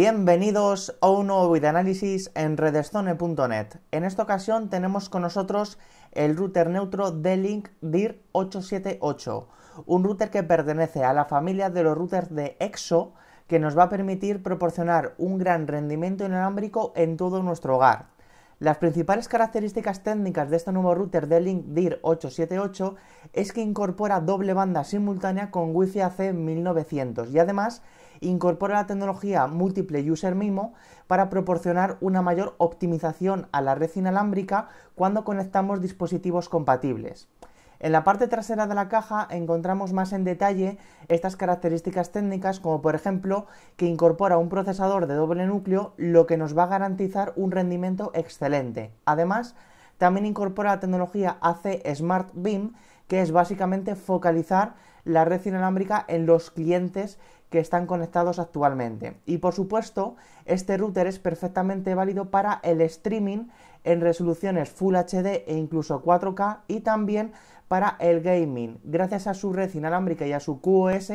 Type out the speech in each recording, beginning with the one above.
Bienvenidos a un nuevo videoanálisis en redstone.net. En esta ocasión tenemos con nosotros el router neutro D-Link DIR 878, un router que pertenece a la familia de los routers de EXO que nos va a permitir proporcionar un gran rendimiento inalámbrico en todo nuestro hogar. Las principales características técnicas de este nuevo router D-Link DIR 878 es que incorpora doble banda simultánea con Wi-Fi AC 1900 y además incorpora la tecnología Multiple User MIMO para proporcionar una mayor optimización a la red inalámbrica cuando conectamos dispositivos compatibles. En la parte trasera de la caja encontramos más en detalle estas características técnicas como por ejemplo que incorpora un procesador de doble núcleo lo que nos va a garantizar un rendimiento excelente. Además, también incorpora la tecnología AC Smart Beam que es básicamente focalizar la red inalámbrica en los clientes que están conectados actualmente. Y por supuesto, este router es perfectamente válido para el streaming en resoluciones Full HD e incluso 4K y también para el gaming. Gracias a su red inalámbrica y a su QoS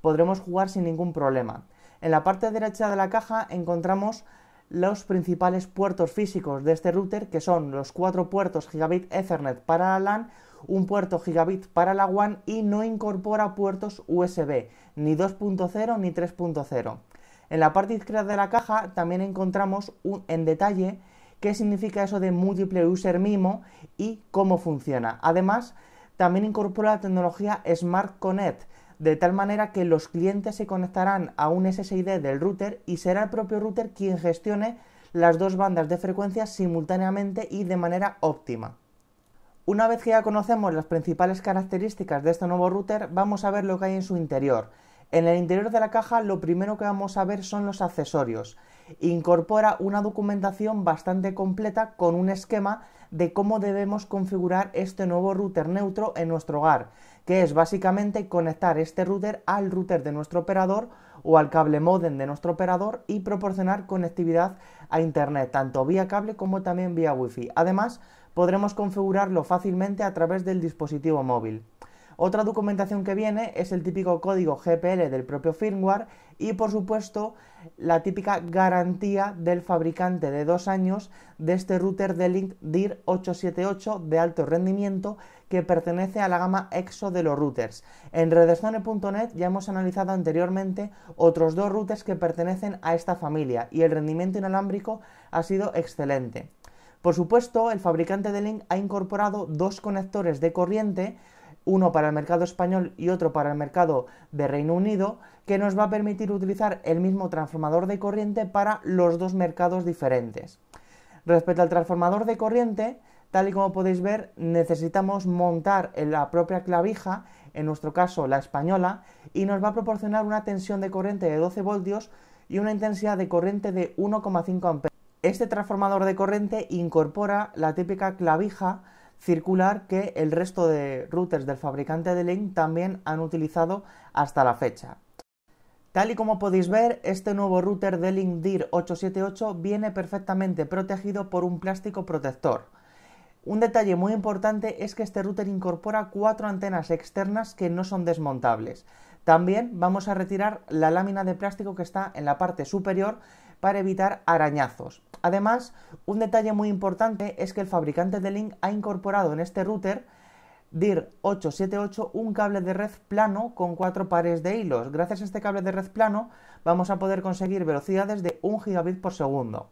podremos jugar sin ningún problema. En la parte derecha de la caja encontramos los principales puertos físicos de este router que son los cuatro puertos gigabit Ethernet para la LAN, un puerto gigabit para la WAN y no incorpora puertos USB, ni 2.0 ni 3.0. En la parte izquierda de la caja también encontramos un, en detalle qué significa eso de múltiple user MIMO y cómo funciona. Además, también incorpora la tecnología Smart Connect, de tal manera que los clientes se conectarán a un SSID del router y será el propio router quien gestione las dos bandas de frecuencia simultáneamente y de manera óptima. Una vez que ya conocemos las principales características de este nuevo router, vamos a ver lo que hay en su interior. En el interior de la caja lo primero que vamos a ver son los accesorios. Incorpora una documentación bastante completa con un esquema de cómo debemos configurar este nuevo router neutro en nuestro hogar, que es básicamente conectar este router al router de nuestro operador o al cable modem de nuestro operador y proporcionar conectividad a internet, tanto vía cable como también vía wifi. Además, podremos configurarlo fácilmente a través del dispositivo móvil. Otra documentación que viene es el típico código GPL del propio firmware y por supuesto la típica garantía del fabricante de dos años de este router de Link DIR 878 de alto rendimiento que pertenece a la gama EXO de los routers. En redstone.net ya hemos analizado anteriormente otros dos routers que pertenecen a esta familia y el rendimiento inalámbrico ha sido excelente. Por supuesto, el fabricante de Link ha incorporado dos conectores de corriente, uno para el mercado español y otro para el mercado de Reino Unido, que nos va a permitir utilizar el mismo transformador de corriente para los dos mercados diferentes. Respecto al transformador de corriente, tal y como podéis ver, necesitamos montar en la propia clavija, en nuestro caso la española, y nos va a proporcionar una tensión de corriente de 12 voltios y una intensidad de corriente de 1,5 amperes. Este transformador de corriente incorpora la típica clavija circular que el resto de routers del fabricante de Link también han utilizado hasta la fecha. Tal y como podéis ver, este nuevo router de Link DIR 878 viene perfectamente protegido por un plástico protector. Un detalle muy importante es que este router incorpora cuatro antenas externas que no son desmontables. También vamos a retirar la lámina de plástico que está en la parte superior para evitar arañazos. Además, un detalle muy importante es que el fabricante de Link ha incorporado en este router DIR 878 un cable de red plano con cuatro pares de hilos. Gracias a este cable de red plano vamos a poder conseguir velocidades de 1 gigabit por segundo.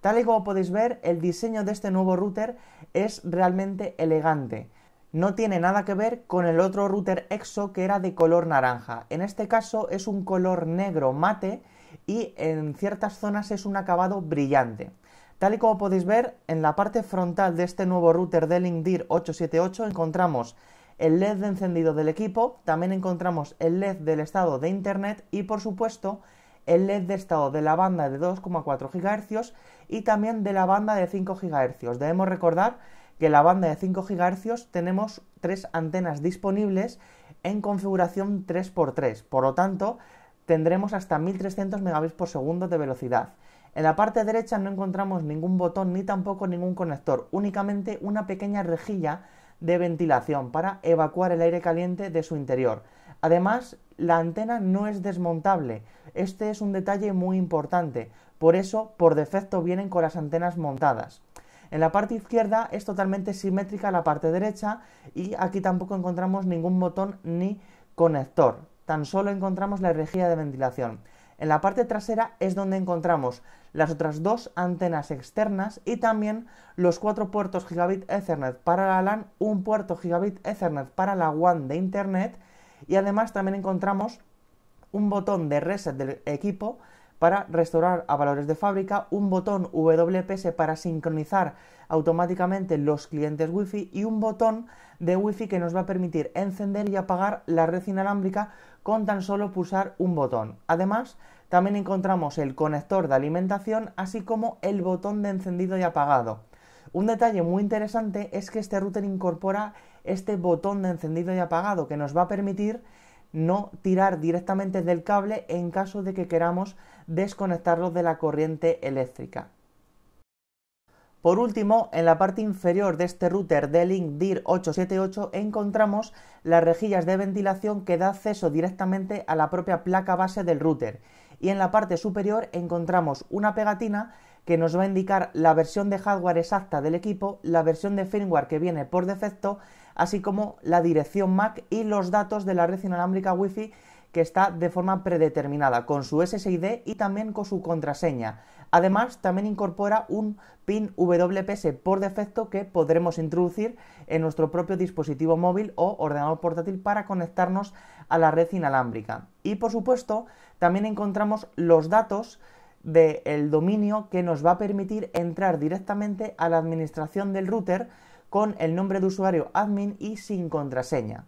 Tal y como podéis ver, el diseño de este nuevo router es realmente elegante. No tiene nada que ver con el otro router EXO que era de color naranja. En este caso es un color negro mate y en ciertas zonas es un acabado brillante. Tal y como podéis ver, en la parte frontal de este nuevo router de DIR 878 encontramos el LED de encendido del equipo, también encontramos el LED del estado de Internet y por supuesto el LED de estado de la banda de 2,4 GHz y también de la banda de 5 GHz. Debemos recordar que en la banda de 5 GHz tenemos tres antenas disponibles en configuración 3x3, por lo tanto tendremos hasta 1300 megabits por segundo de velocidad. En la parte derecha no encontramos ningún botón ni tampoco ningún conector, únicamente una pequeña rejilla de ventilación para evacuar el aire caliente de su interior. Además, la antena no es desmontable, Este es un detalle muy importante, por eso por defecto vienen con las antenas montadas. En la parte izquierda es totalmente simétrica la parte derecha y aquí tampoco encontramos ningún botón ni conector, tan solo encontramos la rejilla de ventilación. En la parte trasera es donde encontramos las otras dos antenas externas y también los cuatro puertos gigabit Ethernet para la LAN, un puerto gigabit Ethernet para la WAN de Internet y además también encontramos un botón de reset del equipo para restaurar a valores de fábrica, un botón WPS para sincronizar automáticamente los clientes Wi-Fi y un botón de Wi-Fi que nos va a permitir encender y apagar la red inalámbrica con tan solo pulsar un botón. Además, también encontramos el conector de alimentación así como el botón de encendido y apagado. Un detalle muy interesante es que este router incorpora este botón de encendido y apagado que nos va a permitir no tirar directamente del cable en caso de que queramos desconectarlo de la corriente eléctrica. Por último, en la parte inferior de este router D-Link DIR 878 encontramos las rejillas de ventilación que da acceso directamente a la propia placa base del router. Y en la parte superior encontramos una pegatina que nos va a indicar la versión de hardware exacta del equipo, la versión de firmware que viene por defecto así como la dirección MAC y los datos de la red inalámbrica Wi-Fi que está de forma predeterminada con su SSID y también con su contraseña. Además, también incorpora un PIN WPS por defecto que podremos introducir en nuestro propio dispositivo móvil o ordenador portátil para conectarnos a la red inalámbrica. Y por supuesto, también encontramos los datos del dominio que nos va a permitir entrar directamente a la administración del router con el nombre de usuario admin y sin contraseña.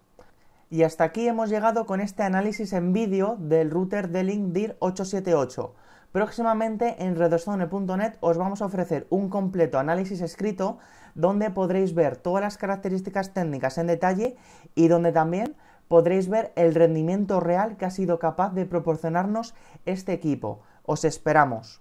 Y hasta aquí hemos llegado con este análisis en vídeo del router D-Link DIR 878. Próximamente en redostone.net os vamos a ofrecer un completo análisis escrito donde podréis ver todas las características técnicas en detalle y donde también podréis ver el rendimiento real que ha sido capaz de proporcionarnos este equipo. Os esperamos.